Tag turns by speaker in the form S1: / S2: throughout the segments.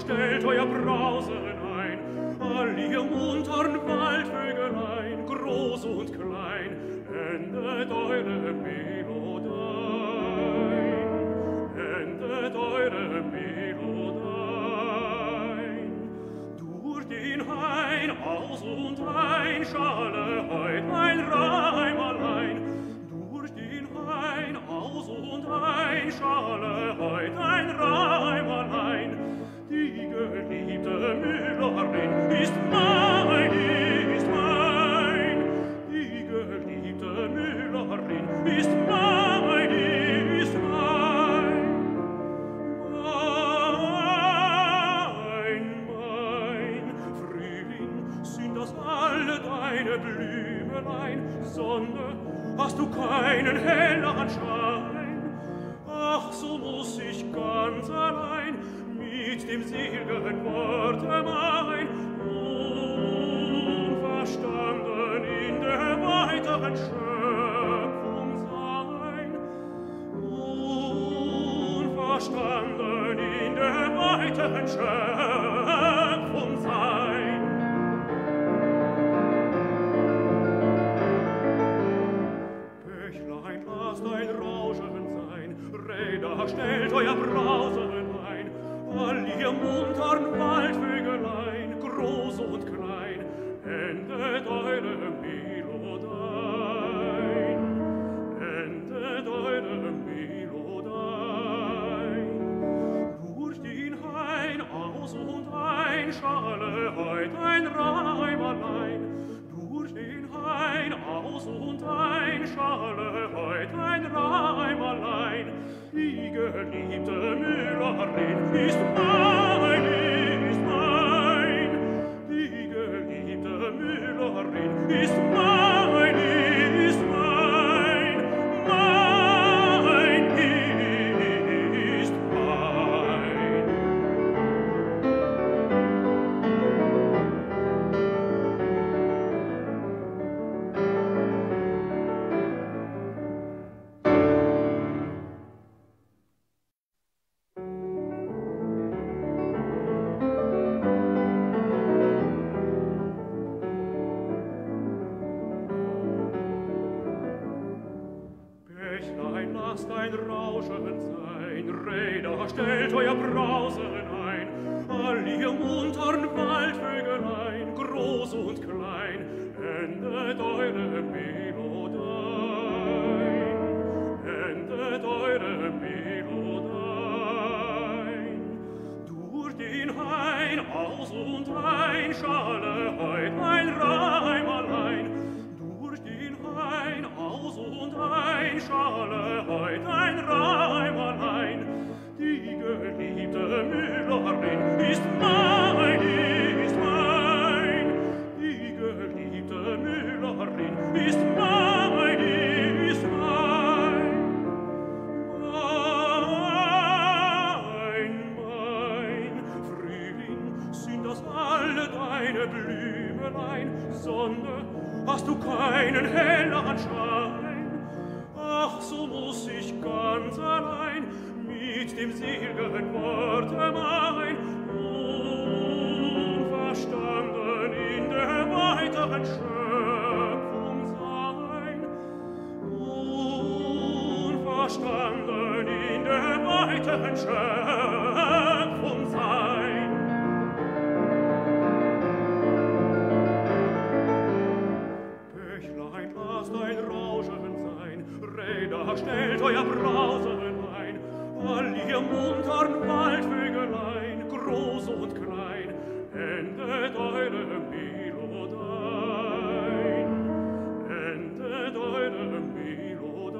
S1: stellt euer Brausen ein, all ihr muntern Waldvögelein, groß und klein, endet eure Melodein, endet eure Melodein. Durch den Hain, aus und ein, schale heut ein Reim allein, durch den Hain, aus und ein, schale heut ein Reim Liebelein, Sonne, hast du keinen helleren Schein. Ach, so muss ich ganz allein mit dem seligen Worte mein, unverstanden in der weiteren Schöpfung sein. Unverstanden in der weiteren Schöpfung ein Schale, heut ein Reimerlein. Durch den Hain aus und ein Schale, heut ein Reimerlein. Die geliebte Müllerin ist mein. ein Rauschen, sein Räder stellt euer Brausen ein, all ihr muntern Wald, alle heut ein Reim allein. Die geliebte Müllerin ist mein, ist mein. Die geliebte Müllerin ist mein, ist mein. Mein, mein Frühling sind das alle deine Blümelein, Sonne, hast du keinen helleren Schein ach, so muss ich ganz allein mit dem seligen Worte mein unverstanden in der weiteren Schöpfung sein. Unverstanden in der weiteren Schöpfung Ach, stellt euer Brausen ein, all ihr muntern Waldvögelein, groß und klein, endet eure Melodein, endet eure Melodein.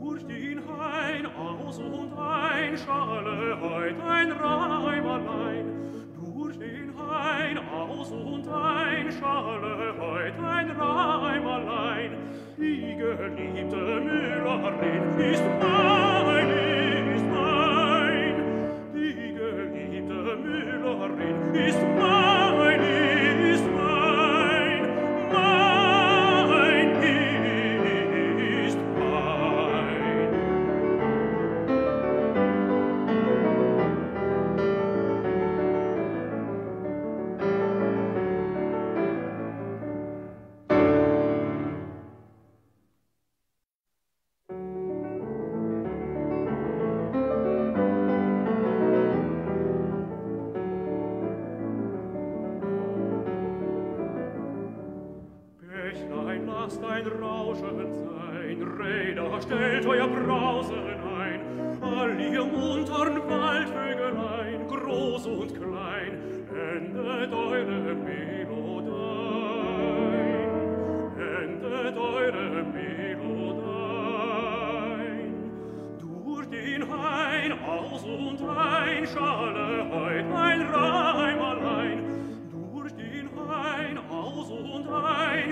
S1: Durch den Hain aus und ein, schalle heut ein Reimerlein, durch den Hain aus und ein, schalle heut ein Reimerlein, die geliebte Müllerin ist mein, ist mein. Die geliebte Müllerin ist mein. lasst ein Rauschen sein, Räder, stellt euer Brausen ein, all ihr muntern Waldvögelein, groß und klein, endet eure Meer.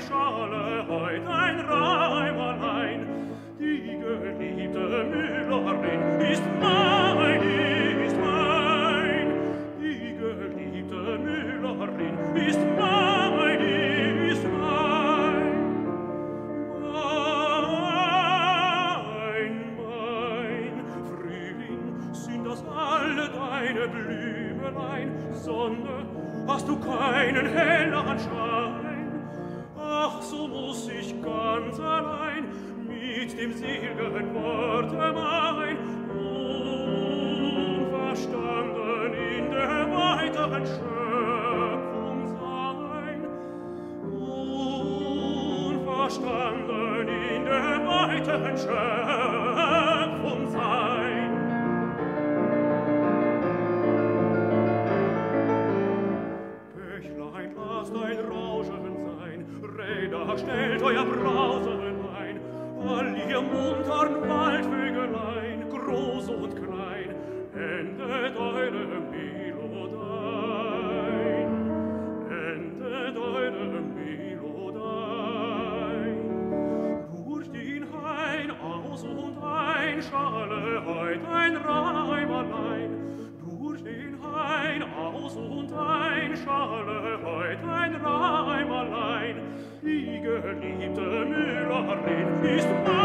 S1: schale heut ein Reim allein. Die geliebte Müllerin ist mein, ist mein. Die geliebte Müllerin ist mein, ist mein. Mein, mein Frühling sind das alle deine Blümelein, Sonne, hast du keinen hellen Schein? im seligen Worte er mein, unverstanden in der weiteren Schöpfung sein. Unverstanden in der weiteren Schöpfung sein. Bächlein, lasst ein Rauschen sein, Räder, stellt euer Brausen all ihr muntern Waldvögelein, groß und klein, endet eure Melodein, endet eure Melodein. Durch den Hain aus und ein, schale heut ein Reim allein, durch den Hain aus und ein, schale heut ein Reim allein, die geliebte Müllerin ist mein,